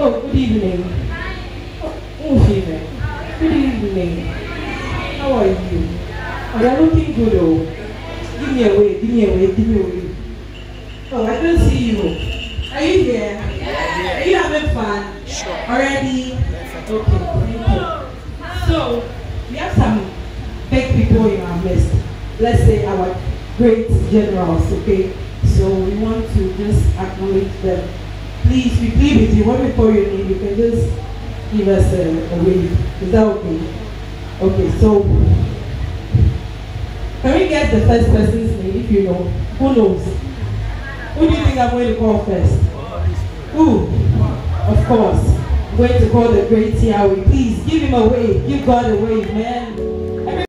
Oh, good evening. Oh, oh, female. Good evening. How are you? Oh, you're looking good, oh. Give me a way, give me a way, give me a way. Oh, I can see you. Are you here? Are you having fun? Sure. Already? Okay, thank you. So, we have some big people in our midst. Let's say our great generals, okay? So we want to just acknowledge them. Please, we plead with you, when we call your name, you can just give us a, a wave. Is that okay? Okay, so can we get the first person's name if you know? Who knows? Who do you think I'm going to call first? Who? Of course. I'm going to call the great Yahweh. Please give him a wave. Give God a wave, man.